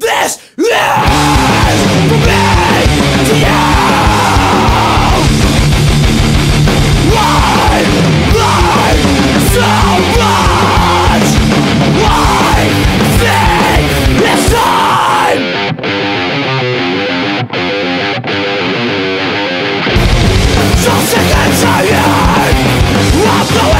This is for me and to you. Why lie so much? Why think this time? So sick and tired of the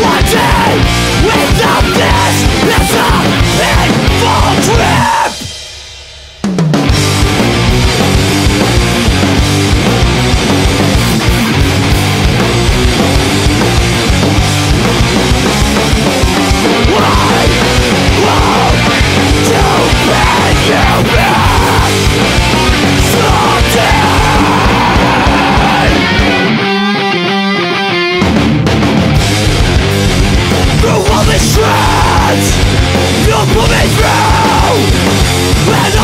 One day, without this chance You pull me through